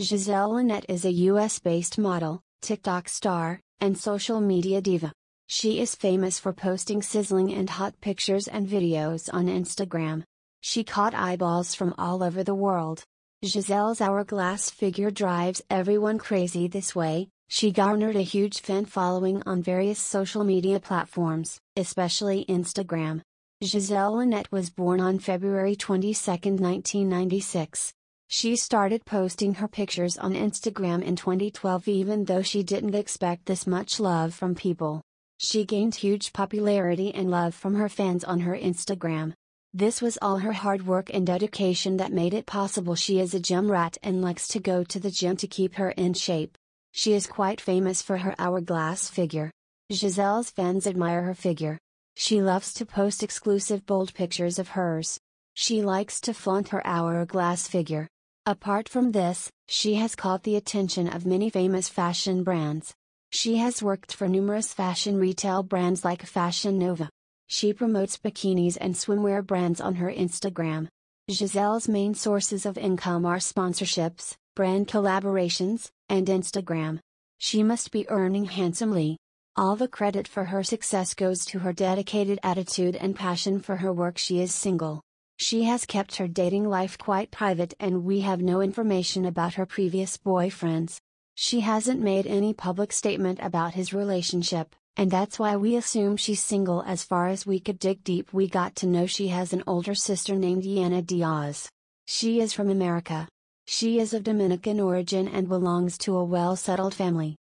Giselle Lynette is a US based model, TikTok star, and social media diva. She is famous for posting sizzling and hot pictures and videos on Instagram. She caught eyeballs from all over the world. Giselle's hourglass figure drives everyone crazy this way, she garnered a huge fan following on various social media platforms, especially Instagram. Giselle Lynette was born on February 22, 1996. She started posting her pictures on Instagram in 2012 even though she didn't expect this much love from people. She gained huge popularity and love from her fans on her Instagram. This was all her hard work and dedication that made it possible. She is a gym rat and likes to go to the gym to keep her in shape. She is quite famous for her hourglass figure. Giselle's fans admire her figure. She loves to post exclusive bold pictures of hers. She likes to flaunt her hourglass figure. Apart from this, she has caught the attention of many famous fashion brands. She has worked for numerous fashion retail brands like Fashion Nova. She promotes bikinis and swimwear brands on her Instagram. Giselle's main sources of income are sponsorships, brand collaborations, and Instagram. She must be earning handsomely. All the credit for her success goes to her dedicated attitude and passion for her work. She is single. She has kept her dating life quite private and we have no information about her previous boyfriends. She hasn't made any public statement about his relationship, and that's why we assume she's single as far as we could dig deep we got to know she has an older sister named Yana Diaz. She is from America. She is of Dominican origin and belongs to a well-settled family.